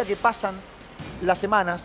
que pasan las semanas,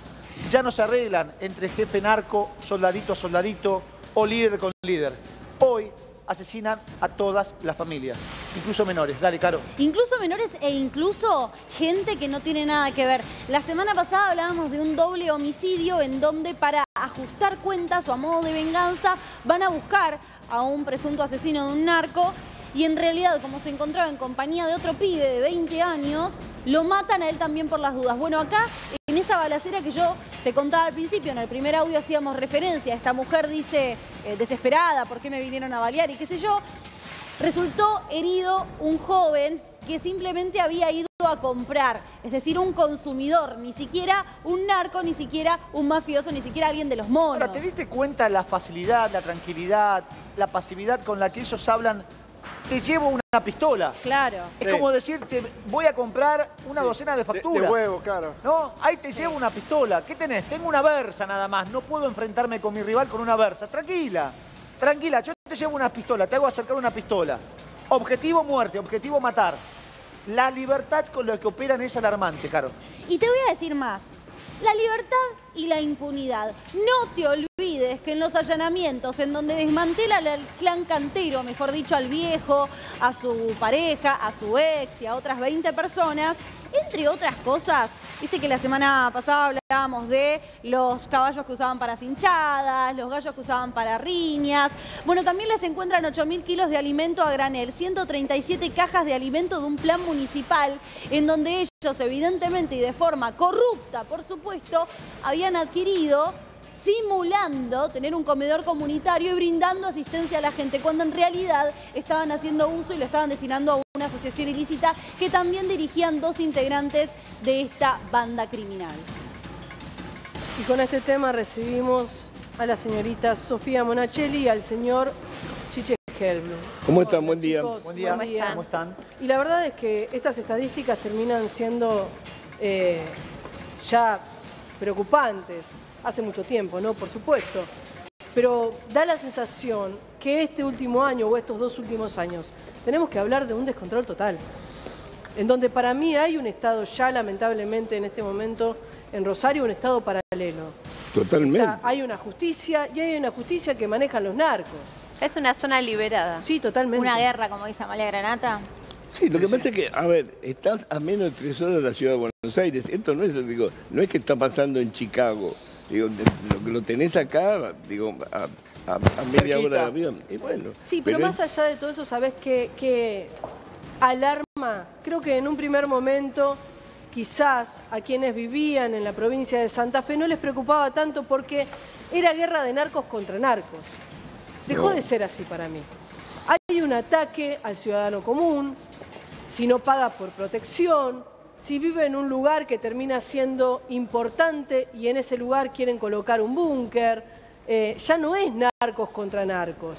ya no se arreglan entre jefe narco, soldadito a soldadito o líder con líder. Hoy asesinan a todas las familias, incluso menores. Dale, Caro. Incluso menores e incluso gente que no tiene nada que ver. La semana pasada hablábamos de un doble homicidio en donde para ajustar cuentas o a modo de venganza van a buscar a un presunto asesino de un narco y en realidad como se encontraba en compañía de otro pibe de 20 años, lo matan a él también por las dudas. Bueno, acá en esa balacera que yo te contaba al principio, en el primer audio hacíamos referencia, esta mujer dice eh, desesperada, ¿por qué me vinieron a balear? Y qué sé yo, resultó herido un joven que simplemente había ido a comprar, es decir, un consumidor, ni siquiera un narco, ni siquiera un mafioso, ni siquiera alguien de los monos. Ahora, ¿te diste cuenta la facilidad, la tranquilidad, la pasividad con la que ellos hablan te llevo una pistola. Claro. Es como decirte, voy a comprar una docena de facturas. De, huevo, claro. ¿No? Ahí te llevo una pistola. ¿Qué tenés? Tengo una versa nada más. No puedo enfrentarme con mi rival con una versa. Tranquila. Tranquila, yo te llevo una pistola, te hago acercar una pistola. Objetivo muerte, objetivo matar. La libertad con la que operan es alarmante, Caro. Y te voy a decir más. La libertad y la impunidad. No te olvides que en los allanamientos, en donde desmantela el clan cantero, mejor dicho, al viejo, a su pareja, a su ex y a otras 20 personas, entre otras cosas, viste que la semana pasada hablábamos de los caballos que usaban para cinchadas, los gallos que usaban para riñas. Bueno, también les encuentran 8.000 kilos de alimento a granel, 137 cajas de alimento de un plan municipal, en donde ellos, evidentemente y de forma corrupta, por supuesto, habían adquirido simulando tener un comedor comunitario y brindando asistencia a la gente, cuando en realidad estaban haciendo uso y lo estaban destinando a una asociación ilícita que también dirigían dos integrantes de esta banda criminal. Y con este tema recibimos a la señorita Sofía Monachelli y al señor Chiche Helblum. ¿Cómo están? Buen día. Buen día. ¿Cómo están? Y la verdad es que estas estadísticas terminan siendo eh, ya preocupantes. Hace mucho tiempo, ¿no? Por supuesto. Pero da la sensación que este último año o estos dos últimos años tenemos que hablar de un descontrol total. En donde para mí hay un Estado ya lamentablemente en este momento en Rosario, un Estado paralelo. Totalmente. hay una justicia y hay una justicia que manejan los narcos. Es una zona liberada. Sí, totalmente. Una guerra, como dice Amalia Granata. Sí, lo que pasa es que, a ver, estás a menos de tres horas de la ciudad de Buenos Aires. Esto no es, digo, no es que está pasando en Chicago. Digo, lo que lo tenés acá, digo, a, media hora de avión. Y bueno, sí, pero, más allá de todo eso, ¿sabés qué, qué alarma? Creo que en un primer momento quizás a quienes vivían en la provincia de Santa Fe no les preocupaba tanto porque era guerra de narcos contra narcos. Dejó de ser así para mí. Hay un ataque al ciudadano común, si no paga por protección, si vive en un lugar que termina siendo importante y en ese lugar quieren colocar un búnker, eh, ya no es narcos contra narcos.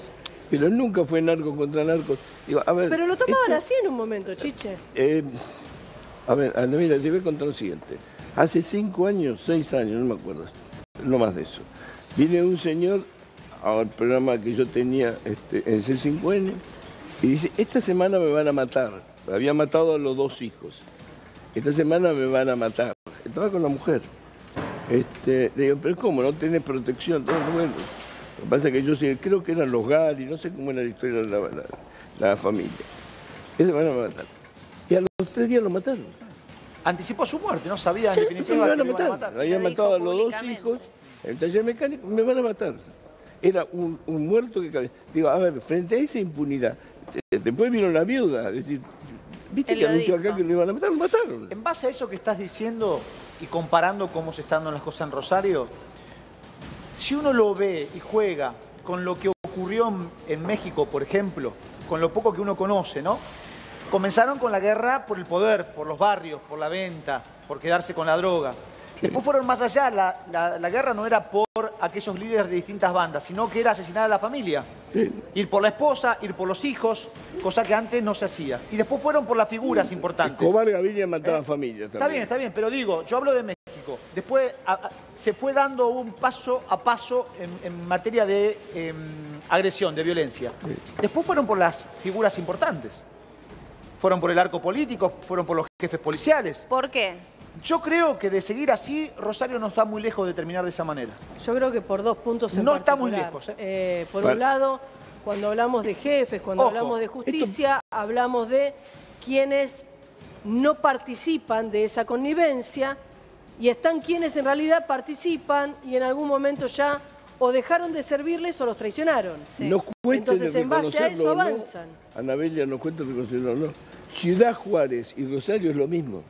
Pero nunca fue narcos contra narcos. Pero lo tomaban así en un momento, Chiche. Eh, a ver, mira, te voy a contar lo siguiente. Hace cinco años, seis años, no me acuerdo, no más de eso. Viene un señor al programa que yo tenía este, en C5N y dice, esta semana me van a matar. Había matado a los dos hijos. Esta semana me van a matar. Estaba con la mujer. Este, le digo, pero ¿cómo? ¿No tenés protección? Todo bueno. Lo que pasa es que yo creo que eran los Gali, no sé cómo era la historia de la, familia. Esa semana me matar. Y a los tres días lo mataron. Anticipó su muerte, no sabía en definitiva me van a matar. Habían matado a los dos hijos, el taller mecánico, me van a matar. Era un, muerto que... Digo, a ver, frente a esa impunidad, después vino la viuda, decir, ¿Viste que anunció acá que lo iban a matar? Lo mataron. En base a eso que estás diciendo y comparando cómo se están dando las cosas en Rosario, si uno lo ve y juega con lo que ocurrió en México, por ejemplo, con lo poco que uno conoce, ¿no? Comenzaron con la guerra por el poder, por los barrios, por la venta, por quedarse con la droga. Después fueron más allá, la, guerra no era por aquellos líderes de distintas bandas, sino que era asesinar a la familia. Ir por la esposa, ir por los hijos, cosa que antes no se hacía. Y después fueron por las figuras importantes. Escobar Gaviria mataba ¿Eh? familias Está bien, está bien, pero digo, yo hablo de México. Después se fue dando un paso a paso en, materia de em, agresión, de violencia. Después fueron por las figuras importantes. Fueron por el arco político, fueron por los jefes policiales. ¿Por qué? Yo creo que de seguir así, Rosario no está muy lejos de terminar de esa manera. Yo creo que por dos puntos en No está muy lejos, ¿eh? Eh, por Vale. un lado, cuando hablamos de jefes, cuando Ojo, hablamos de justicia, hablamos de quienes no participan de esa connivencia y están quienes en realidad participan y en algún momento ya o dejaron de servirles o los traicionaron. Nos Entonces, en base a eso o no. avanzan. Anabelia nos cuesta reconocerlo o no. Ciudad Juárez y Rosario es lo mismo.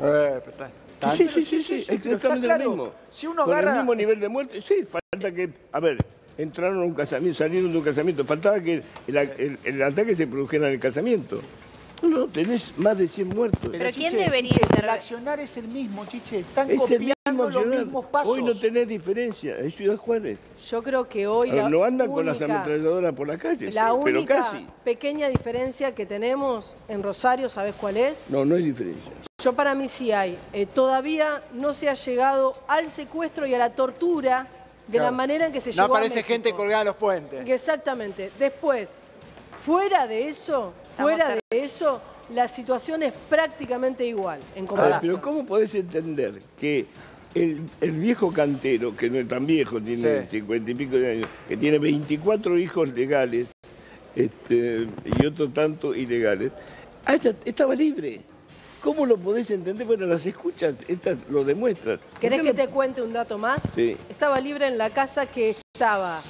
Eh, pero está- está- Sí, sí, sí, sí, exactamente claro. lo mismo. Si uno Con agarra- el mismo nivel de muerte, sí, falta que, a ver, entraron a un casamiento, salieron de un casamiento, faltaba que el, el- el ataque se produjera en el casamiento. No, no, tenés más de 100 muertos. Pero ¿quién Chiche, debería Chiche, El accionar es el mismo, Chiche. Están es copiando mismo los mismos pasos. Hoy no tenés diferencia, es Ciudad Juárez. Yo creo que hoy la no andan con las ametralladoras por la calle, La sí, pero única casi. pequeña diferencia que tenemos en Rosario, ¿sabes cuál es? No, no hay diferencia. Yo para mí sí hay. Eh, todavía no se ha llegado al secuestro y a la tortura de la manera en que se No llegó a aparece gente colgada en los puentes. Exactamente. Después, fuera de eso, fuera de eso, la situación es prácticamente igual en A ver, comparación. pero ¿cómo podés entender que el, el viejo cantero, que no es tan viejo, tiene Sí. 50 y pico de años, que tiene 24 hijos legales este, y otro tanto ilegales, haya- estaba libre? ¿Cómo lo podés entender? Bueno, las escuchas, estas lo demuestran. ¿Por ¿Querés que te cuente un dato más? Sí. Estaba libre en la casa que estaba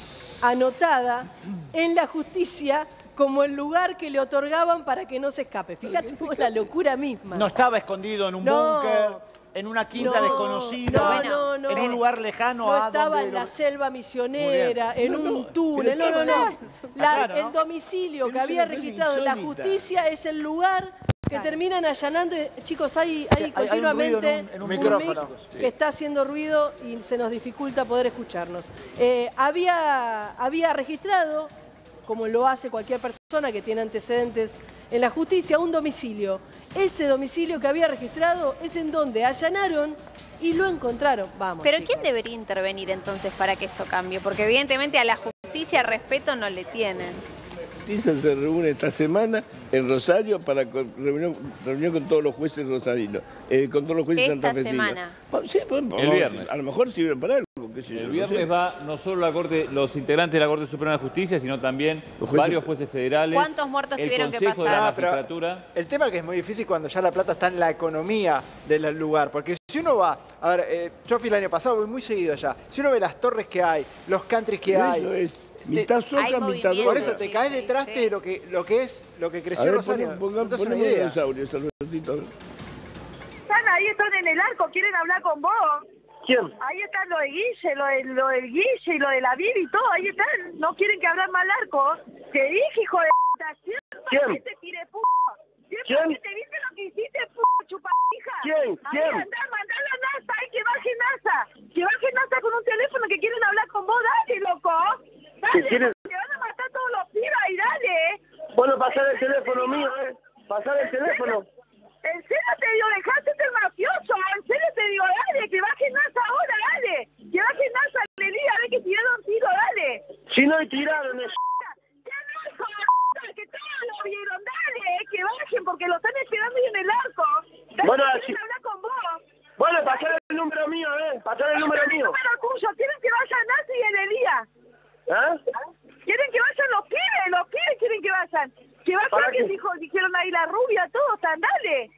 anotada en la justicia como el lugar que le otorgaban para que no se escape. Fíjate cómo es la locura misma. No estaba escondido en un No. búnker, en una quinta No, desconocida, no, no, no. en un lugar lejano No a estaba en la lo- selva misionera, en No, un no, túnel, no, no, no. El domicilio que había registrado en la justicia es el lugar que terminan allanando. Chicos, hay, hay hay un ruido continuamente en un- en un un micrófono. mic que está haciendo ruido y se nos dificulta poder escucharnos. Eh, había, había registrado, como lo hace cualquier persona que tiene antecedentes en la justicia, un domicilio. Ese domicilio que había registrado es en donde allanaron y lo encontraron. Vamos. Pero chicos. ¿quién debería intervenir entonces para que esto cambie? Porque evidentemente a la justicia respeto no le tienen. Justicia se reúne esta semana en Rosario para con- reunión, reunión con todos los jueces rosarinos, eh, con todos los jueces Esta santafesinos. semana. Sí, pues, vamos, viernes. A lo mejor sirve para algo. qué sé yo, El no viernes sé. va no solo la Corte, los integrantes de la Corte Suprema de Justicia, sino también jueces- varios jueces federales. ¿Cuántos muertos el tuvieron que Consejo de la pasar? Ah, Magistratura. el tema que es muy difícil cuando ya la plata está en la economía del lugar. Porque si uno va, a ver, eh, yo fui el año pasado, voy muy seguido allá. Si uno ve las torres que hay, los countries que Eso hay. es mitad soca, mitad dólar. Por eso te caes sí, detrás sí. de lo que, lo que es, lo que A creció ver, Rosario. pongan, pongan, a ver. Están ahí, están en el arco, quieren hablar con vos. ¿Quién? Ahí están lo de Guille, lo, de, lo del Guille y lo de la Vivi y todo, ahí están. No quieren que hablar mal arco. Te dije, hijo de puta, ¿Quién? que te tiré p***. Siempre ¿Quién? que te dije lo que hiciste, p***, chupatija. ¿Quién? ¿Quién? a NASA, ahí que baje NASA. Que baje NASA con un teléfono que quieren hablar con vos, dale, loco. Dale, ¿Que quieren- te van a matar todos los pibas y dale. Bueno, pasar el teléfono mío, ¿eh? Pasar el teléfono. En serio te digo, dejate ser mafioso. En serio te digo, dale, que baje NASA ahora, dale. Que baje NASA, Lelí, a ver que tiraron tiro, dale. Si no, y tiraron eso. ¡Qué no, hijo de puta! Que todos lo vieron, dale, que bajen porque lo están esperando ahí en el arco. Dale, Bueno, quieren así- hablar con vos. Bueno, pasar el número mío, ¿eh? Pasar el número es el mío. número tuyo. Quieren que vayan Nazi y el Elías. ¿Ah? Quieren que vayan los pibes, los pibes quieren que vayan. Que ¿Para vayan que dijo, dijeron ahí la rubia, todos están, dale.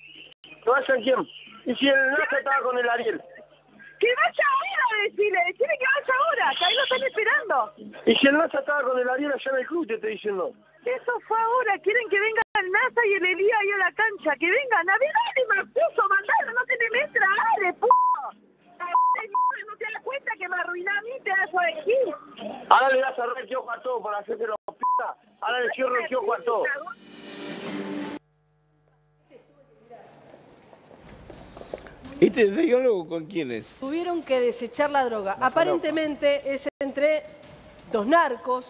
¿No vayan quién? ¿Y si el NASA estaba con el Ariel? Que vaya ahora, decirle, decirle que vaya ahora, que ahí lo están esperando. ¿Y si el NASA estaba con el Ariel allá en el club, te estoy diciendo? Eso fue ahora, quieren que venga el NASA y el Elías ahí a la cancha, que vengan, a ver, dale, Marcuso, mandalo, no te me metas, dale, p***. No te das cuenta que me arruiná a mí, pedazo de gil. Ahora le das a el quiojo a todo para hacerte los p***. Ahora le cierro el quiojo a todo. ¿Este diálogo con quién es? Tuvieron que desechar la droga. Aparentemente es entre dos narcos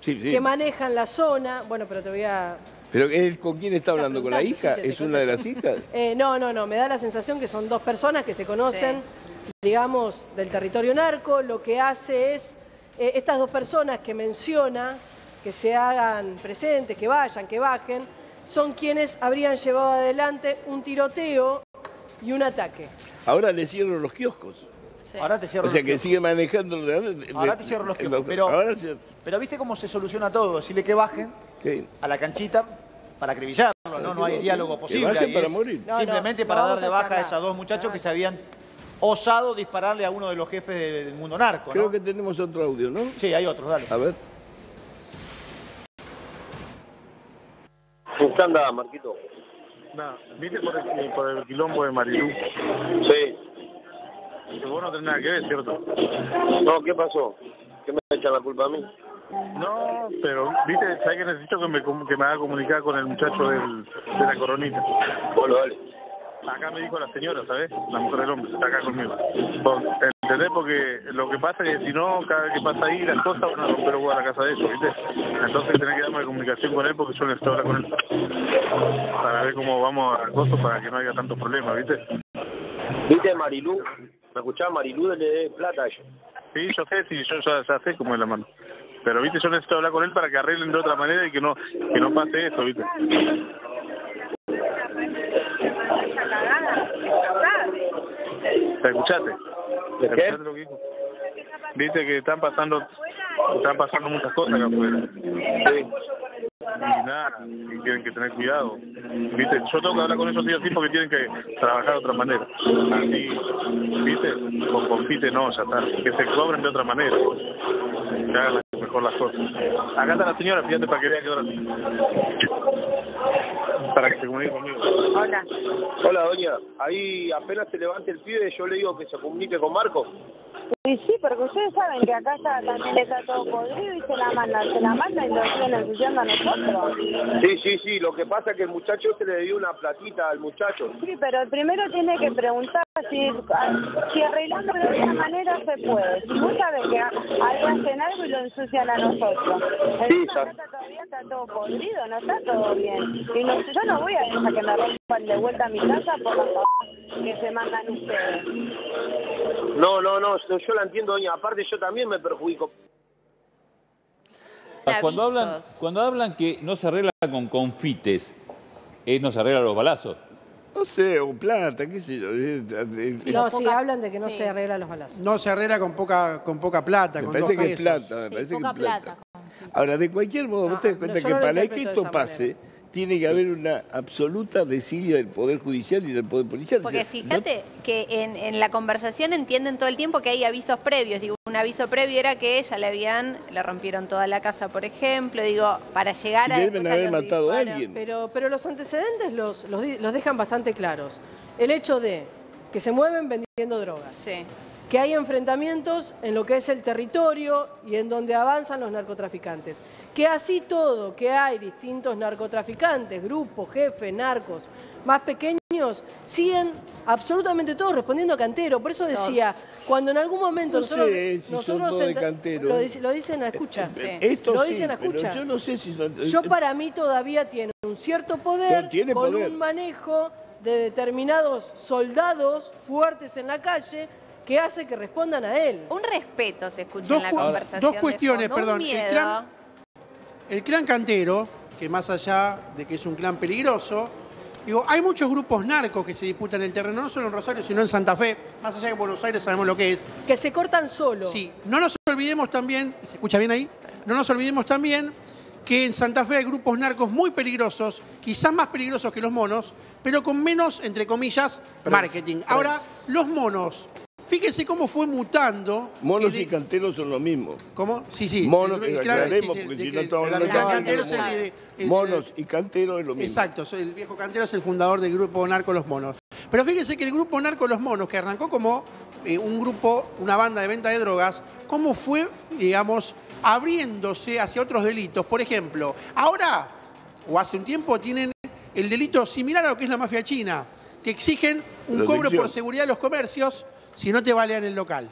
Sí, sí. que manejan la zona. Bueno, pero te voy a... ¿Pero él con quién está hablando? ¿Con la hija? ¿Es una de las hijas? Eh, no, no, no, me da la sensación que son dos personas que se conocen, digamos, del territorio narco. Lo que hace es, eh, estas dos personas que menciona, que se hagan presentes, que vayan, que bajen, son quienes habrían llevado adelante un tiroteo y un ataque. Ahora le cierro los kioscos. Ahora te cierro O sea los que kioscos. sigue manejando... de- de- Ahora te cierro los kioscos. Pero, Ahora se- pero viste cómo se soluciona todo. Decirle que bajen sí. a la canchita para acribillarlo, ¿no? No hay que- diálogo que posible. bajen ahí para es morir. No, Simplemente no, para no dar vamos de a baja a esos dos muchachos que se habían osado dispararle a uno de los jefes del del mundo narco, Creo ¿no? que tenemos otro audio, ¿no? Sí, hay otros, dale. A ver. ¿Qué anda, Marquito? ¿Viste por el, por el quilombo de Marilú? Sí. Que vos no tenés nada que ver, ¿cierto? No, ¿qué pasó? ¿Qué me echan la culpa a mí? No, pero, ¿viste? ¿Sabes que necesito que me, que me haga comunicar con el muchacho del, de la coronita? Bueno, dale. Acá me dijo la señora, ¿sabes? La mujer del hombre, está acá conmigo. ¿Entendés? Porque lo que pasa es que si no, cada vez que pasa ahí, las cosas van a romper a la casa de ellos, ¿viste? Entonces tenés que darme comunicación con él porque yo necesito hablar con él. Ver cómo vamos a cosas para que no haya tantos problemas, ¿viste? ¿Viste Marilú? ¿Me escuchaba Marilú? Le dé plata a. Sí, yo sé, sí, yo ya, ya sé cómo es la mano. Pero, viste, yo necesito hablar con él para que arreglen de otra manera y que no que no pase eso, viste. ¿Te escuchaste? ¿Te escuchaste lo que dijo? Viste que están pasando están pasando muchas cosas acá afuera. Sí. Y nada, y tienen que tener cuidado. Viste, yo tengo que hablar con ellos sí o sí porque tienen que trabajar de otra manera. Así, viste, con confite no, ya está. Que se cobren de otra manera. Que hagan mejor las cosas. Acá está la señora, fíjate para que vea que ahora Para que se comunique conmigo. Hola. Hola, doña. Ahí apenas se levante el pibe, yo le digo que se comunique con Marco. Y sí, porque ustedes saben que acá está, también está todo podrido y se la mandan, se la mandan y lo siguen ensuciando a nosotros. Sí, sí, sí. Lo que pasa es que el muchacho se le dio una platita al muchacho. Sí, pero primero tiene que preguntar si, si arreglando de otra manera se puede. Si no saben que ahí hacen algo y lo ensucian a nosotros. Sí, Encima sa- acá todavía está todo podrido, no está todo bien. Y no, yo no voy a dejar que me rompan de vuelta a mi casa por las que se mandan ustedes. No, no, no. Yo, yo la entiendo, doña. Aparte, yo también me perjudico. Cuando hablan, cuando hablan que no se arregla con confites, es no se arregla los balazos. No sé, o plata, qué sé yo. No, sí, hablan de que no sí. se arreglan los balazos. No se arregla con poca, con poca plata, Me con parece dos que es plata, me Sí, parece que poca es plata. plata. Ahora, de cualquier modo, No, vos te das cuenta que no para que esto pase, tiene que haber una absoluta desidia del Poder Judicial y del Poder Policial. O Porque sea, fíjate que en, en la conversación entienden todo el tiempo que hay avisos previos. Digo, un aviso previo era que ella le habían, le rompieron toda la casa, por ejemplo. Digo, para llegar Y a. deben haber matado a alguien. Pero, pero los antecedentes los, los, los dejan bastante claros. El hecho de que se mueven vendiendo drogas, Sí. que hay enfrentamientos en lo que es el territorio y en donde avanzan los narcotraficantes. Que así todo, que hay distintos narcotraficantes, grupos, jefes, narcos, más pequeños, siguen absolutamente todos respondiendo a Cantero. Por eso decía, cuando en algún momento No nosotros... sé si son nosotros todos de ent- Cantero. Lo, dice- lo dicen a escucha. Sí. Esto Lo sí, dicen a pero escucha. yo no sé si son... Yo para mí todavía tiene un cierto poder No, tiene con poder. un manejo de determinados soldados fuertes en la calle que hace que respondan a él. Un respeto se escucha Dos en la conversación. dos de cuestiones, un perdón. El miedo. El clan cantero, que más allá de que es un clan peligroso, digo, hay muchos grupos narcos que se disputan el terreno, no solo en Rosario, sino en Santa Fe. Más allá de Buenos Aires sabemos lo que es. Que se cortan solo. Sí, no nos olvidemos también, ¿se escucha bien ahí? No nos olvidemos también que en Santa Fe hay grupos narcos muy peligrosos, quizás más peligrosos que los monos, pero con menos, entre comillas, marketing. Ahora, los monos, fíjense cómo fue mutando. Monos y canteros son lo mismo. ¿Cómo? Sí, sí. Monos, El- que clan- aclaremos, sí, sí, porque si no estamos hablando de monos. y canteros es lo mismo. Exacto, el viejo cantero es el fundador del grupo Narco Los Monos. Pero fíjense que el grupo Narco Los Monos, que arrancó como eh, un grupo, una banda de venta de drogas, cómo fue, digamos, abriéndose hacia otros delitos. Por ejemplo, ahora, o hace un tiempo, tienen el delito similar a lo que es la mafia china, que exigen un cobro por seguridad de los comercios si no te balean el local.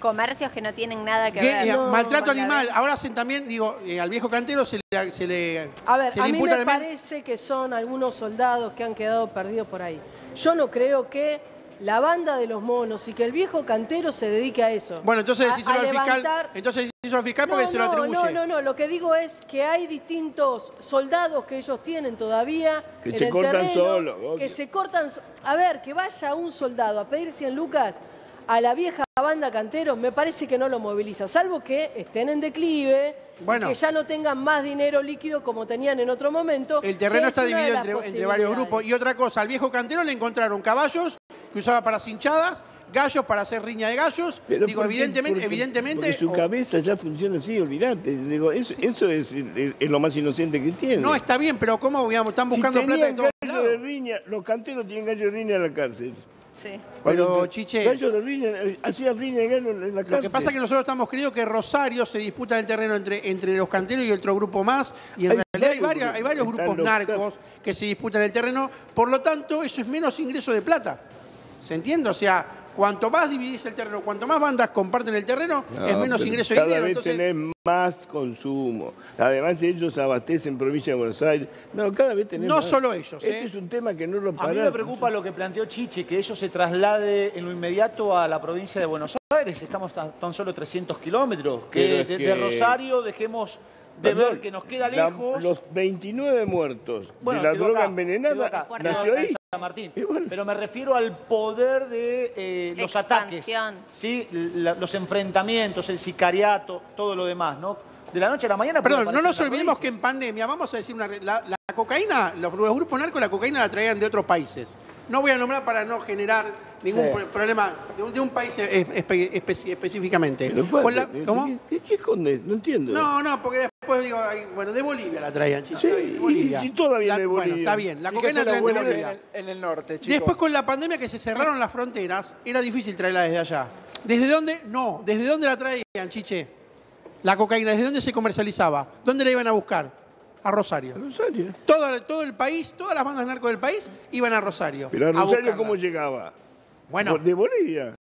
Comercios que no tienen nada que Que, ver. eh, maltrato con la animal. Ahora hacen también, digo, eh, al viejo cantero se le, se le, A ver, se a le mí me también- parece que son algunos soldados que han quedado perdidos por ahí. Yo no creo que la banda de los monos y que el viejo cantero se dedique a eso. Bueno, entonces A- decíselo a al fiscal, entonces asesor fiscal porque No, se lo no, atribuye. No, no, no. Lo que digo es que hay distintos soldados que ellos tienen todavía Que en se el cortan terreno, obvio. Que se cortan. A ver, que vaya un soldado a pedir 100 lucas a la vieja banda Cantero, me parece que no lo moviliza, salvo que estén en declive, Bueno. que ya no tengan más dinero líquido como tenían en otro momento. El terreno está es dividido entre, entre varios grupos. Y otra cosa, al viejo cantero le encontraron caballos que usaba para cinchadas, gallos para hacer riña de gallos. Pero Digo, evidentemente, Porque- evidentemente. porque su o- cabeza ya funciona así, olvídate. Digo, eso, eso es, es- es lo más inocente que tiene. no está bien, pero ¿cómo digamos, están Si buscando plata de todos de lados? riña, los canteros tienen gallo de riña en la cárcel. Sí. Pero, Chiche- Gallo de riña, eh, hacían riña de gallo en la cárcel. Lo que pasa es que nosotros estamos creyendo que Rosario se disputa el terreno entre, entre los canteros y otro grupo más. Y en Hay realidad hay, varias- hay varios grupos, narcos que se disputan el terreno. Por lo tanto, eso es menos ingreso de plata. ¿Se entiende? O sea, cuanto más dividís el terreno, cuanto más bandas comparten el terreno, No, es menos ingreso de cada dinero. vez Entonces, tenés más consumo. Además, ellos abastecen provincia de Buenos Aires. No, cada vez tenés No más. solo ellos, Este ¿eh? es un tema que no lo A mí me preocupa lo que planteó Chiche, que ello se traslade en lo inmediato a la provincia de Buenos Aires. Estamos tan, tan solo 300 kilómetros. Que es de, que- de Rosario dejemos de Perdón, ver que nos queda la- lejos. los 29 muertos Bueno, de la droga acá, envenenada nació ahí. Martín. Pero me refiero al poder de eh, los ataques. ¿sí? La- los enfrentamientos, el sicariato, todo lo demás, ¿no? De la noche a la mañana. Perdón, no nos olvidemos que en pandemia, vamos a decir una. La, la cocaína, los, los grupos narcos, la cocaína la traían de otros países. No voy a nombrar para no generar ningún Sí. pro- problema de un, de un país espe- espe- específicamente. Pero, Con la- ¿qué- ¿Cómo? ¿Qué, qué escondes? No entiendo. No, no, porque después digo, ay, bueno, de Bolivia la traían, chicos. Sí, de Bolivia. y- y toda viene La- de Bueno, Bolivia. está bien. La cocaína la es de bueno Bolivia. en el, en el norte, chicos. Después con la pandemia que se cerraron las fronteras, era difícil traerla desde allá. ¿Desde dónde? No, ¿desde dónde la traían, chiche? La cocaína, ¿desde dónde se comercializaba? ¿Dónde la iban a buscar? A Rosario. Rosario. Todo, todo el país, todas las bandas narcos del país iban a Rosario. Pero a Rosario. ¿cómo llegaba? Bueno, De Bolivia.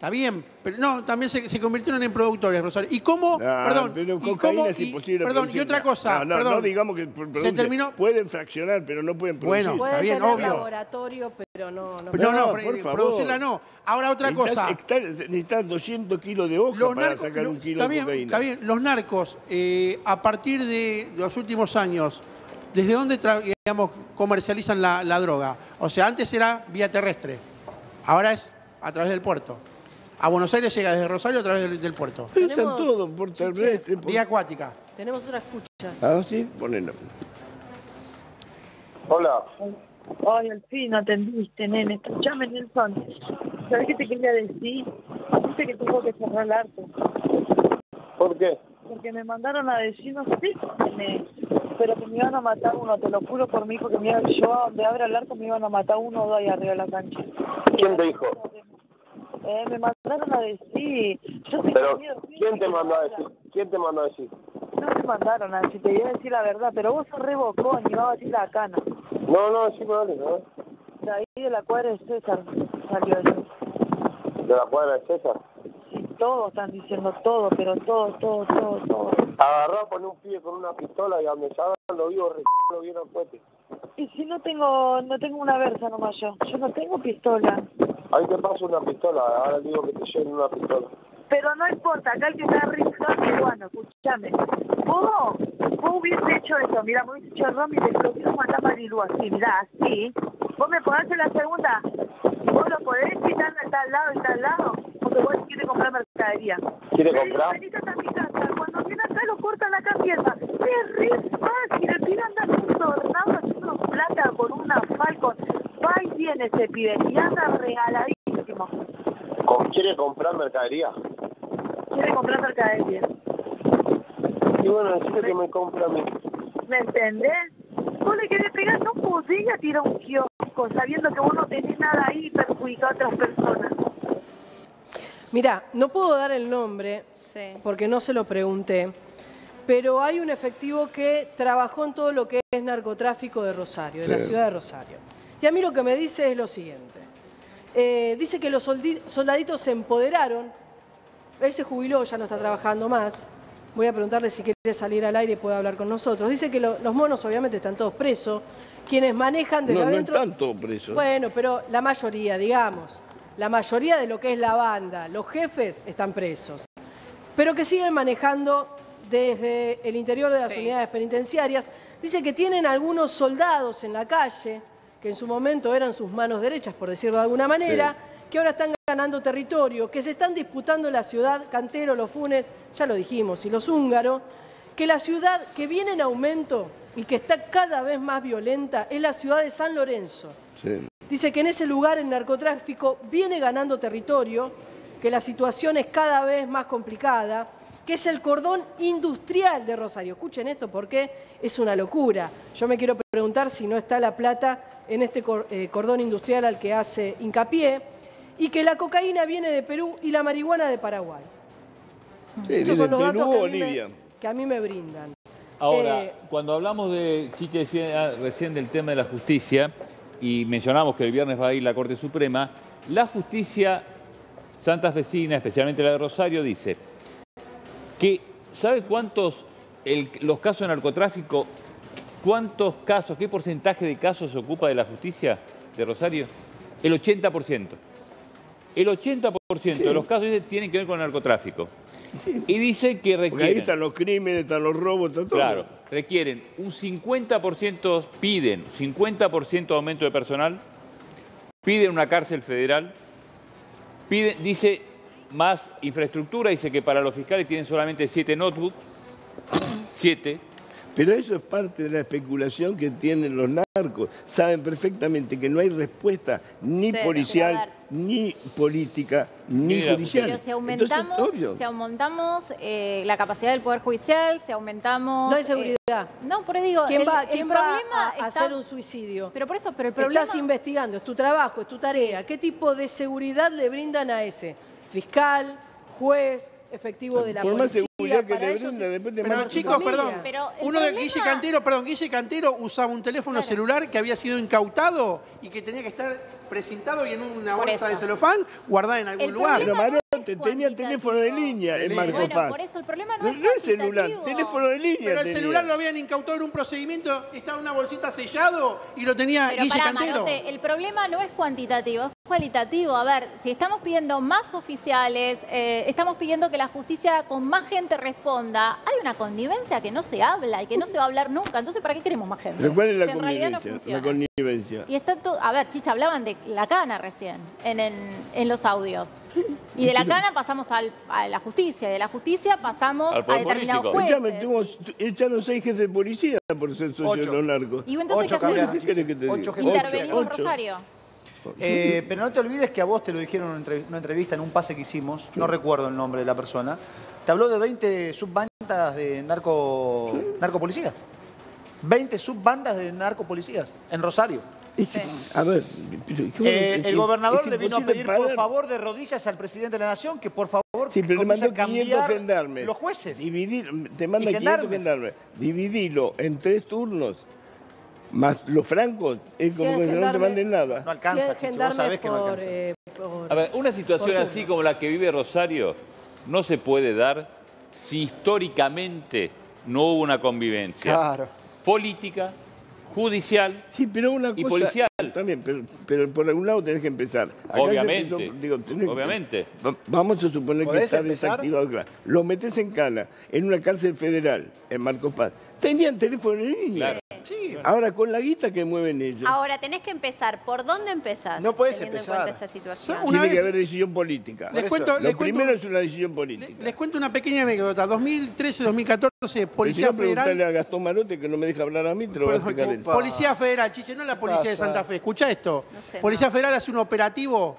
Está bien, pero no, también se, se convirtieron en productores, Rosario. ¿Y cómo? Ah, perdón, pero ¿y cómo? es y- imposible perdón, y otra cosa, No, no, perdón. no digamos que producen. terminó- Pueden fraccionar, pero no pueden producir. Bueno, Puede está bien, tener obvio. laboratorio, pero no, no. No, no, No, fre- por favor. producirla no. Ahora otra Necesitas cosa. Necesitas 200 kilos de hoja Los para narcos, sacar un kilo está, de bien, cocaína. está bien, los narcos, eh, a partir de los últimos años, ¿desde dónde digamos, comercializan la, la droga? O sea, antes era vía terrestre, ahora es a través del puerto. A Buenos Aires llega desde Rosario a través del, del puerto. Piensan Tenemos- todo por terrestre. por- Vía acuática. Tenemos otra escucha. Ah, sí, ponelo. Hola. Ay, al fin atendiste, nene. Escuchame, Nelson. ¿Sabes qué te quería decir? Dice que tengo que cerrar el arco. ¿Por qué? Porque me mandaron a decir, no sé, nene, pero que me iban a matar uno, te lo juro por mí, porque me iban, yo a donde abra el arco me iban a matar uno o dos ahí arriba de la cancha. ¿Quién te dijo? Eh, me mandaron a decir. Yo Pero, miedo, ¿quién te mandó a decir? ¿Quién te mandó a decir? No te mandaron a decir, te iba a decir la verdad, pero vos sos re bocón y vas a decir la cana. No, no, sí, dale, ¿no? De ahí de la cuadra de César salió eso. De la cuadra de César. Sí, todos están diciendo todo, pero todo, todo, todo, todo. Agarró, pone un pibe con una pistola y a donde lo vivo, re lo vieron fuerte. Y si no tengo, no tengo una versa nomás yo, yo no tengo pistola. Ahí te paso una pistola, ahora digo que te lleven una pistola. Pero no importa, acá el que está arriba es bueno, escúchame. Vos, vos hubiese hecho eso, mira, me hubiese hecho el rom y te lo quiero matar a Marilu así, mirá, así. Vos me podés hacer la segunda, vos lo podés quitar de tal lado y tal lado, porque vos quieres comprar mercadería. ¿Quiere comprar? venite hasta mi casa, cuando viene acá lo cortan acá pieza. Es re fácil, el pibe anda con un plata con una Falcon. Va y viene ese pibe y anda regaladísimo. ¿Con- ¿Quiere comprar mercadería? Quiere comprar mercadería. Y bueno, decirle que me compra a mí. ¿Me entendés? Vos le querés pegar, no podía tirar un kiosco sabiendo que vos no tenés nada ahí y perjudicar a otras personas. Mira, no puedo dar el nombre Sí. porque no se lo pregunté, pero hay un efectivo que trabajó en todo lo que es narcotráfico de Rosario, de la ciudad de Rosario. Y a mí lo que me dice es lo siguiente. Eh, dice que los soldaditos se empoderaron, él se jubiló, ya no está trabajando más. Voy a preguntarle si quiere salir al aire y puede hablar con nosotros. Dice que lo- los monos obviamente están todos presos, quienes manejan desde No, no adentro... están todos presos. Bueno, pero la mayoría, digamos, la mayoría de lo que es la banda, los jefes están presos. pero que siguen manejando desde el interior de las Sí. unidades penitenciarias. Dice que tienen algunos soldados en la calle, que en su momento eran sus manos derechas, por decirlo de alguna manera, que ahora están ganando territorio, que se están disputando la ciudad, Cantero, los Funes, ya lo dijimos, y los húngaros, que la ciudad que viene en aumento y que está cada vez más violenta es la ciudad de San Lorenzo. Sí. Dice que en ese lugar el narcotráfico viene ganando territorio, que la situación es cada vez más complicada, que es el cordón industrial de Rosario. Escuchen esto porque es una locura. Yo me quiero preguntar si no está la plata en este eh, cordón industrial al que hace hincapié, y que la cocaína viene de Perú y la marihuana de Paraguay. Sí, Estos son los Perú, datos que a, mí me, que a mí me brindan. Ahora, Eh, cuando hablamos de, Chiche decía recién del tema de la justicia, y mencionamos que el viernes va a ir la Corte Suprema, la justicia santafesina, especialmente la de Rosario, dice que, ¿sabe cuántos, el- los casos de narcotráfico, cuántos casos, qué porcentaje de casos se ocupa de la justicia de Rosario? El 80%. El 80% de los casos tienen que ver con narcotráfico. Y dice que requieren... Porque ahí están los crímenes, están los robos, está todo. Claro, requieren un 50%, piden 50% aumento de personal, piden una cárcel federal, piden, dice más infraestructura, dice que para los fiscales tienen solamente 7 notebooks, 7. Pero eso es parte de la especulación que tienen los narcos. Saben perfectamente que no hay respuesta ni Cero. policial, ni política, ni judicial. Pero si Entonces, aumentamos, obvio. si aumentamos eh, la capacidad del Poder Judicial, si aumentamos... no hay eh, seguridad. no, por eso digo, ¿Quién el, va, el quién va problema a está- hacer un suicidio? Pero por eso, pero el problema... Estás investigando, es tu trabajo, es tu tarea. ¿Qué tipo de seguridad le brindan a ese? Fiscal, juez, efectivo de la Por más policía. seguridad que ellos brinda, te Pero su chicos, familia. perdón. Pero el Uno de Guille Cantero, perdón, Guille Cantero usaba un teléfono celular que había sido incautado y que tenía que estar presentado y en una bolsa de celofán guardada en algún El lugar. Pero problema no Marote tenía teléfono de línea en Marco Bueno, Paz. por eso el problema no, No, es no es celular, teléfono de línea Pero el tenía. celular lo habían incautado en un procedimiento, estaba en una bolsita sellado y lo tenía Pero Guille pará, Cantero. Marote, el problema no es cuantitativo, es cualitativo. A ver, si estamos pidiendo más oficiales, eh, estamos pidiendo que la justicia con más gente responda, hay una connivencia que no se habla y que no se va a hablar nunca. Entonces, ¿para qué queremos más gente? Pero ¿cuál es la Si no connivencia? la connivencia. Y está todo. A ver, Chicha, hablaban de la cana recién en, en- en los audios. Y de la cana pasamos al- a la justicia. Y de la justicia pasamos Al a determinados político. Escuchame, jueces. tuvimos- echaron seis jefes de policía por ser socios los narcos. Y entonces, Ocho ¿qué hacemos? Intervenimos Ocho. Rosario. Eh, pero no te olvides que a vos te lo dijeron en una entrev- una entrevista, en un pase que hicimos, no recuerdo el nombre de la persona, te habló de 20 subbandas de narco, narcopolicías. 20 subbandas de narcopolicías en Rosario. Es que, A ver, pero, ¿qué Eh, es- el gobernador le vino a pedir parar. por favor de rodillas al presidente de la nación que por favor Sí, pero le a 500 cambiar los jueces. Dividir, te manda Y 500 gendarmes. gendarmes. Dividilo en tres turnos. Más los francos, es como que no te manden nada. No alcanza, Chicho, vos sabés que no alcanza. eh, por- A ver, una situación así como la que vive Rosario no se puede dar si históricamente no hubo una convivencia Claro. política, judicial. Sí, pero una Y cosa... policial. También, pero, pero por algún lado tenés que empezar. Acá Obviamente, empezó, digo, que- obviamente. Va- Vamos a suponer que ¿Podés está empezar? desactivado. Claro. Lo metes en cana, en una cárcel federal, en Marcos Paz. Tenían teléfono en línea. Claro. Sí. Ahora con la guita que mueven ellos. Ahora, tenés que empezar. ¿Por dónde empezás? No podés teniendo empezar. en cuenta esta situación. Una Tiene vez- que haber decisión política. Les cuento- les Lo cuento- primero es una decisión política. Les cuento una pequeña anécdota. 2013-2014, Pero si Policía no, preguntarle Federal. a Gastón Marote que no me deja hablar a mí, te lo va a explicar él. Policía Federal, Chiche, no la Policía de? Santa Fe. Escucha esto. No sé, Policía no. Federal hace un operativo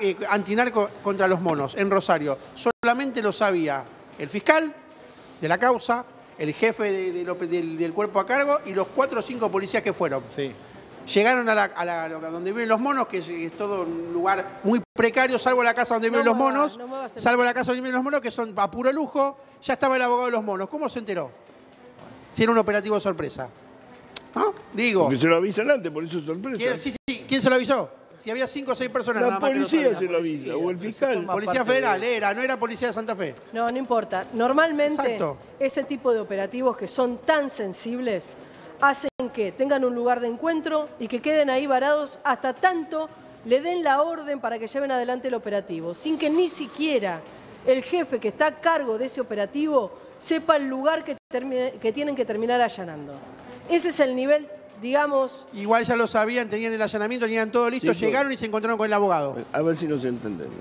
eh, antinarco contra los monos en Rosario. Solamente lo sabía el fiscal de la causa, el jefe de- de lo- del, del cuerpo a cargo y los cuatro o cinco policías que fueron. Sí. Llegaron a, la, a la- a donde viven los monos, que es, es todo un lugar muy precario, salvo la casa donde No viven los monos, no salvo la casa donde viven los monos, que son a puro lujo. Ya estaba el abogado de los monos. ¿Cómo se enteró? Si era un operativo sorpresa. ¿No? Digo, Porque se lo avisan antes, por eso es sorpresa. ¿quién, sí, sí, ¿quién se lo avisó? Si había cinco o seis personas La nada más que lo policía sabían. se lo avisa, o el fiscal. Policía Federal, de- era, no era Policía de Santa Fe. No, no importa. Normalmente Exacto. ese tipo de operativos que son tan sensibles hacen que tengan un lugar de encuentro y que queden ahí varados hasta tanto le den la orden para que lleven adelante el operativo, sin que ni siquiera el jefe que está a cargo de ese operativo sepa el lugar que, termine- que tienen que terminar allanando. Ese es el nivel, digamos, Igual ya lo sabían, tenían el allanamiento, tenían todo listo, Sí, llegaron y se encontraron con el abogado. A ver si nos entendemos.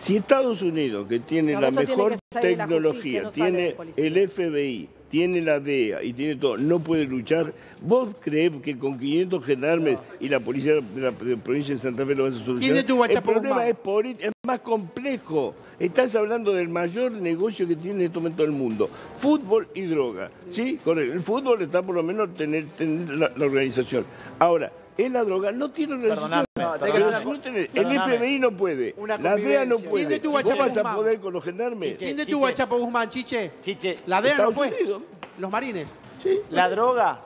Si Estados Unidos, que tiene No, la tiene mejor la tecnología, justicia, no tiene el FBI, tiene la DEA y tiene todo, no puede luchar, ¿vos creés que con 500 gendarmes y la policía de la provincia de Santa Fe lo vas a solucionar? ¿Quién detuvo a el problema Guzmán? es, es más complejo. Estás hablando del mayor negocio que tiene en este momento el mundo. Fútbol y droga. ¿Sí? Correcto. El fútbol está por lo menos tener, tener la, la organización. Ahora, en la droga no tiene organización. Perdonadme, Pero perdonadme. si no tenés- el. FBI no puede. La DEA no puede. ¿Quién detuvo a ¿Vos Chapo vas a Guzmán? poder con los gendarmes? ¿Quién Chiche, detuvo a. Chapo Guzmán, Chiche? Chiche, La DEA no fue. Unidos. Los marines. Sí. la droga,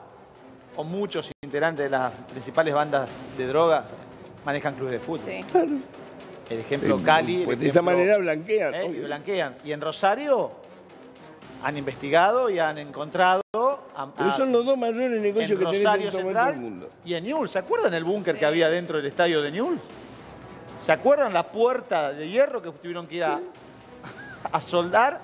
o muchos integrantes de las principales bandas de droga, manejan clubes de fútbol. Sí. El ejemplo Cali. el Pues de esa manera blanquean. ¿eh? blanquean. Y en Rosario han investigado y han encontrado. a- Pero son los dos mayores negocios en que tenés Rosario en todo momento Central del mundo. y en Newell. ¿Se acuerdan el búnker Sí. que había dentro del estadio de Newell? ¿Se acuerdan la puerta de hierro que tuvieron que ir a, a soldar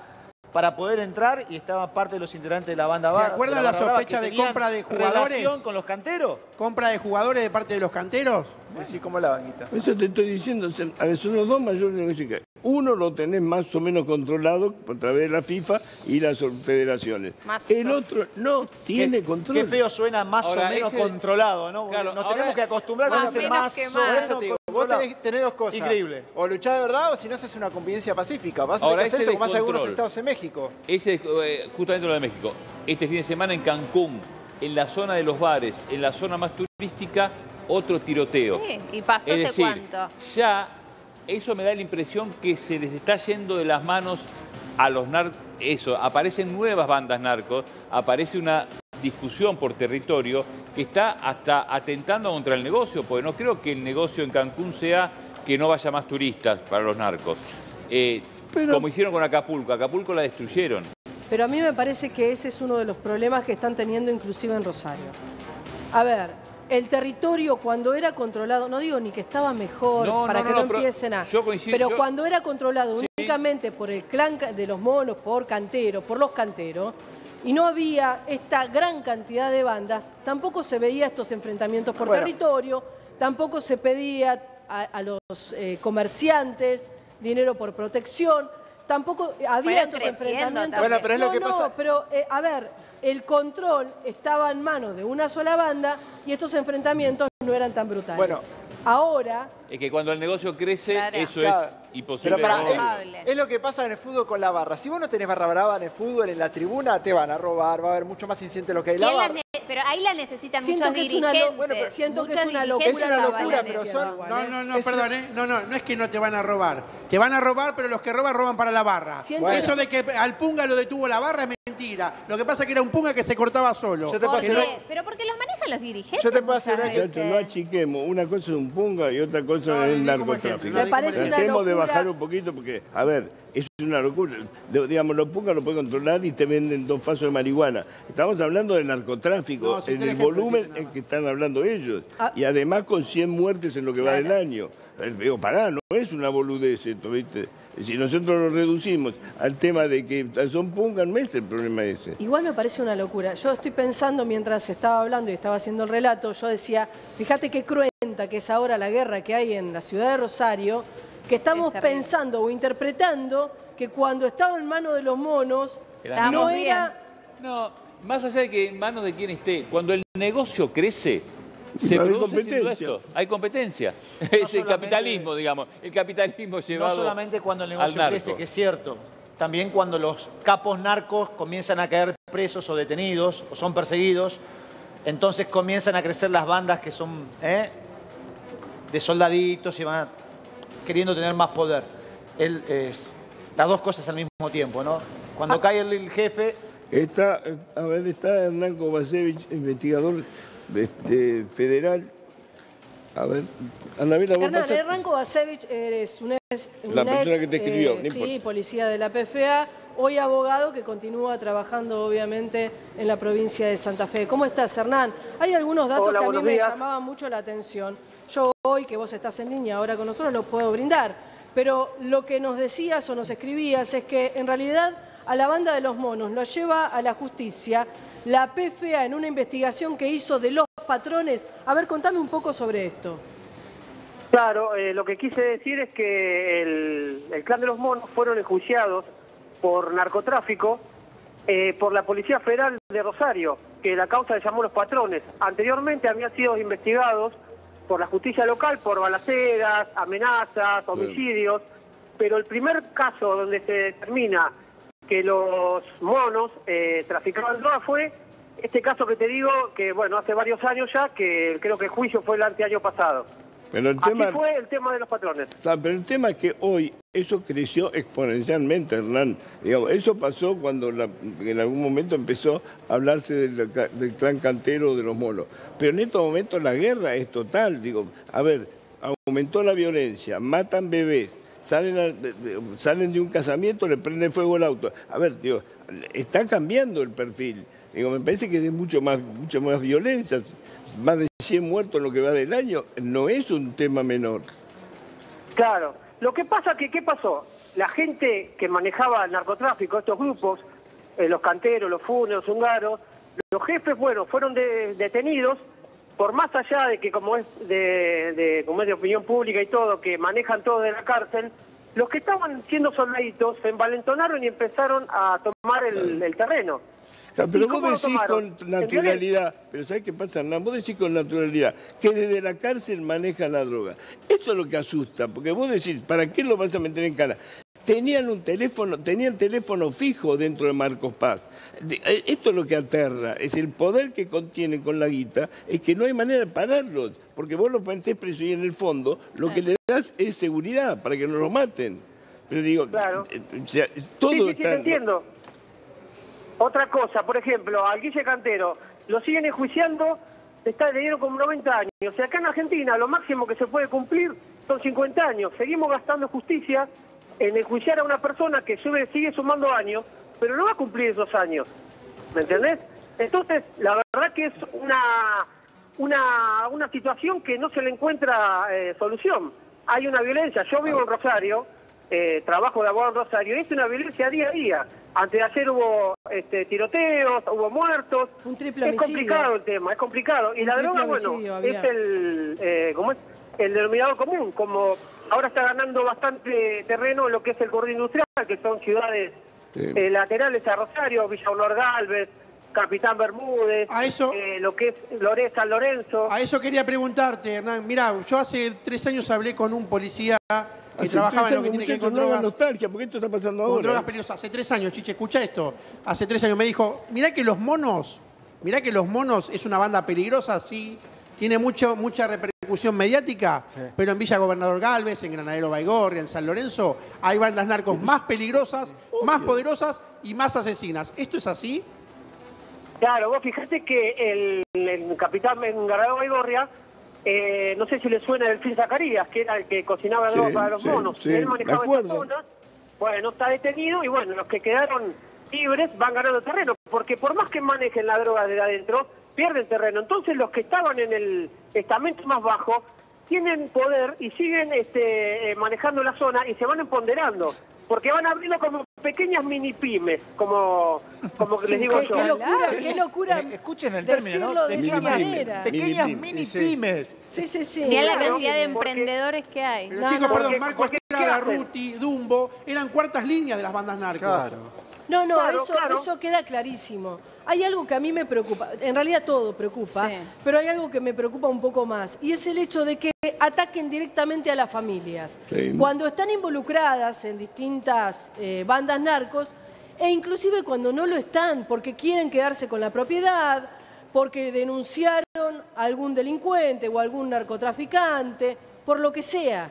para poder entrar y estaba parte de los integrantes de la banda ¿Se acuerdan de la sospecha de compra de jugadores? relación con los canteros? ¿Compra de jugadores de parte de los canteros? Así como la banquita. Eso te estoy diciendo, son- a ver, son los dos mayores negocios que hay. Uno lo tenés más o menos controlado a través de la FIFA y las federaciones. Más el otro no tiene Qué- control. Qué feo suena más Ahora, o menos ese- controlado, ¿no? Claro, Nos tenemos que acostumbrar ese menos más que o más. Menos eso te digo, vos tenés, tenés dos cosas. Increíble. O luchar de verdad o si no haces una convivencia pacífica. Vas a hacer eso como hacen algunos estados en México. Ese es eh, justamente lo de México. Este fin de semana en Cancún, en la zona de los bares, en la zona más turística, otro tiroteo. Sí, ¿y pasó es hace decir, cuánto? ya eso me da la impresión que se les está yendo de las manos a los narcos. Eso, aparecen nuevas bandas narcos, aparece una discusión por territorio que está hasta atentando contra el negocio, porque no creo que el negocio en Cancún sea que no vaya más turistas para los narcos. Eh, Pero- como hicieron con Acapulco, Acapulco la destruyeron. Pero a mí me parece que ese es uno de los problemas que están teniendo inclusive en Rosario. A ver, el territorio cuando era controlado, no digo ni que estaba mejor No, para no, que no, empiecen a... yo coincido- pero yo- cuando era controlado únicamente por el clan de los monos, por cantero, por los canteros, y no había esta gran cantidad de bandas, tampoco se veía estos enfrentamientos por Bueno. territorio, tampoco se pedía a, a los eh, comerciantes dinero por protección, tampoco había Fueron estos enfrentamientos. también. Bueno, pero es lo No, que no, pasa- pero eh, a ver, el control estaba en manos de una sola banda y estos enfrentamientos no eran tan brutales. Bueno. Ahora, Es que cuando el negocio crece, Claro. eso Claro. es imposible. Pero para, es, es lo que pasa en el fútbol con la barra. Si vos no tenés barra brava en el fútbol, en la tribuna, te van a robar, va a haber mucho más incidentes de lo que hay la ¿Quién la barra. ne- pero ahí la necesitan Siento muchos que es una bueno, pero siento que es una locura, es una la locura, van pero haciendo. son- No, no, no, Es perdón, ¿eh? No, no, no es que no te van a robar. Te van a robar, pero los que roban, roban para la barra. Siento Eso que- de que al punga lo detuvo la barra es mentira. Lo que pasa es que era un punga que se cortaba solo. Yo te ¿Por? Pero porque los manejan los dirigentes. Yo te puedo asegurar que- no achiquemos. Una cosa es un punga y otra cosa No, es el narcotráfico. Me parece una locura. Bajar un poquito porque, a ver, es una locura. Digamos, los pungas lo pueden controlar y te venden dos pasos de marihuana. Estamos hablando del narcotráfico, No, si en el volumen en que están hablando ellos. Ah. Y además con 100 muertes en lo que va del año. Eh, Digo, pará, no es una boludez esto, ¿viste? Si nosotros lo reducimos al tema de que son pungas, no es el problema ese. igual me parece una locura. Yo estoy pensando mientras estaba hablando y estaba haciendo el relato, yo decía, fíjate qué cruenta que es ahora la guerra que hay en la ciudad de Rosario, que estamos Es pensando o interpretando que cuando estaba en manos de los monos, Era no era... No, más allá de que en manos de quien esté, cuando el negocio crece, se Hay produce competencia. esto. Hay competencia. es el capitalismo, digamos. El capitalismo No llevado solamente cuando el negocio crece, que es cierto, también cuando los capos narcos comienzan a caer presos o detenidos o son perseguidos, entonces comienzan a crecer las bandas que son ¿eh? de soldaditos y van a- queriendo tener más poder. El, eh, las dos cosas al mismo tiempo, ¿no? Cuando cae el, el jefe, Está, eh, a ver, está Hernán Kovacevic, investigador de, de federal. A ver, Anabela, vos Hernán, Hernán Kovacevic eres un ex, La un persona ex, que te escribió, no sí, policía de la PFA, hoy abogado que continúa trabajando obviamente en la provincia de Santa Fe. ¿Cómo estás, Hernán? Hay algunos datos Hola, que a mí me llamaban mucho la atención. Yo hoy, que vos estás en línea ahora con nosotros, lo puedo brindar. pero lo que nos decías o nos escribías es que en realidad a la banda de los monos lo lleva a la justicia la PFA en una investigación que hizo de los patrones. A ver, contame un poco sobre esto. Claro, eh, lo que quise decir es que el, clan de los monos fueron enjuiciados por narcotráfico eh, por la Policía Federal de Rosario, que la causa le llamó los patrones. Anteriormente habían sido investigados por la justicia local por balaceras, amenazas, homicidios, pero el primer caso donde se determina que los monos eh, traficaban droga fue este caso que te digo, que bueno, hace varios años ya, que creo que el juicio fue el anteaño pasado. Pero el Así tema, fue el tema de los patrones. Pero el tema es que hoy eso creció exponencialmente, Hernán. Digamos, eso pasó cuando la- en algún momento empezó a hablarse del, del clan cantero de los monos. Pero en estos momentos la guerra es total. Digo, a ver, aumentó la violencia, matan bebés, salen, a- de, de- salen de un casamiento, le prenden fuego el auto. A ver, digo, está cambiando el perfil. Digo, me parece que es mucho más, mucho más violencia. Más de 100 muertos en lo que va del año no es un tema menor. Claro. Lo que pasa que, ¿qué pasó? La gente que manejaba el narcotráfico, estos grupos, eh, los canteros, los funes, los húngaros, los jefes, bueno, fueron de- detenidos por más allá de que como es de, de- como es de opinión pública y todo, que manejan todo de la cárcel, los que estaban siendo soldaditos se envalentonaron y empezaron a tomar el, el terreno. Claro, ¿Y pero vos decís tomaron? con naturalidad, pero ¿sabés qué pasa, Hernán? Vos decís con naturalidad que desde la cárcel manejan la droga. Eso es lo que asusta, porque vos decís, ¿para qué lo vas a meter en cana? Tenían un teléfono, tenían teléfono fijo dentro de Marcos Paz. Eh, Esto es lo que aterra, es el poder que contienen con la guita, es que no hay manera de pararlos, porque vos lo metés preso y en el fondo lo que le das es seguridad para que no lo maten. Pero digo, eh, o sea, todo sí, sí, sí, está... te entiendo. Otra cosa, por ejemplo, al Guille Cantero lo siguen enjuiciando, está le dieron como 90 años. O sea, acá en Argentina lo máximo que se puede cumplir son 50 años. Seguimos gastando justicia en enjuiciar a una persona que sube, sigue sumando años, pero no va a cumplir esos años. ¿Me entendés? Entonces, la verdad que es una, una, una situación que no se le encuentra eh, solución. Hay una violencia. Yo vivo en Rosario, eh, trabajo de abogado en Rosario, es una violencia día a día. Antes de ayer hubo este, tiroteos, hubo muertos. Un triple Es complicado el tema, es complicado. Y Un la droga, bueno, es el, eh, ¿cómo es? el denominador común. Como ahora está ganando bastante terreno en lo que es el corredor industrial, que son ciudades eh, laterales a Rosario, Villa Honor Galvez, Capitán Bermúdez, eh, lo que es Lore- San Lorenzo. A eso quería preguntarte, Hernán. Mira, yo hace tres años hablé con un policía que Hace trabajaba en lo que tiene que ver con drogas. nostalgia, porque esto está pasando Con ahora. drogas peligrosas. Hace tres años, Chiche, escucha esto. Hace tres años me dijo, mirá que los monos, mirá que los monos es una banda peligrosa, sí, tiene mucho, mucha repercusión mediática, pero en Villa Gobernador Galvez, en Granadero Baigorria, en San Lorenzo, hay bandas narcos más peligrosas, más poderosas y más asesinas. ¿Esto es así? Claro, vos fijate que el, el capitán Engarrado Baigorria, eh, no sé si le suena Delfín Zacarías, que era el que cocinaba Sí, droga para los sí, monos. sí, Él manejaba estas acuerdo. zonas. Bueno, está detenido y bueno, los que quedaron libres van ganando terreno, porque por más que manejen la droga de adentro, pierden terreno. Entonces los que estaban en el estamento más bajo tienen poder y siguen este, eh, manejando la zona y se van empoderando, porque van abriendo como pequeñas mini pymes, como, como que Sí, les digo qué- yo. qué locura, qué locura Eh, Escuchen el término, decirlo ¿no? de esa manera. Pequeñas Mini mini pymes, sí. pymes. Sí, sí, sí. Mirá la cantidad de emprendedores que hay. Pero No, chicos, no, perdón, porque- Marco Estrada. Ruti, Dumbo, eran cuartas líneas de las bandas narcos. No, no, Claro, eso, claro. eso queda clarísimo. Hay algo que a mí me preocupa, en realidad todo preocupa, Sí. pero hay algo que me preocupa un poco más, y es el hecho de que ataquen directamente a las familias. Sí. Cuando están involucradas en distintas eh, bandas narcos, e inclusive cuando no lo están, porque quieren quedarse con la propiedad, porque denunciaron a algún delincuente o algún narcotraficante, por lo que sea.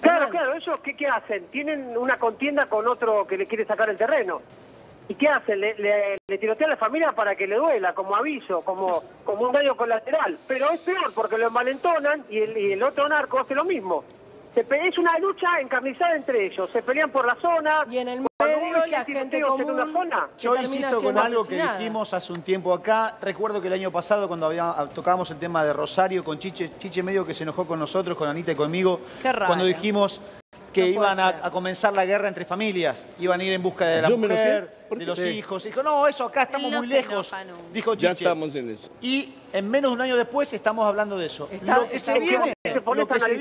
Claro, claro, ellos ¿qué, qué hacen? Tienen una contienda con otro que le quiere sacar el terreno. ¿Y qué hacen? Le, le, le tirotean a la familia para que le duela, como aviso, como, como un daño colateral. Pero es peor porque lo envalentonan y el, y el otro narco hace lo mismo. Se pe- es una lucha encarnizada entre ellos. Se pelean por la zona. Y en el Cuando medio, la gente tiroteos en una común zona, Yo insisto con algo que dijimos hace un tiempo acá. Recuerdo que el año pasado, cuando había- tocábamos el tema de Rosario con Chiche, Chiche medio que se enojó con nosotros, con Anita y conmigo, Qué raro. cuando dijimos que No iban a, comenzar la guerra entre familias, iban a ir en busca de la ¿Yo me mujer, de los Sí. hijos. Dijo, no, eso acá estamos no muy lejos. enoja. Dijo Chiche. Ya estamos en eso. Y en menos de un año después estamos hablando de eso. Está- lo que está se bueno. viene, lo que se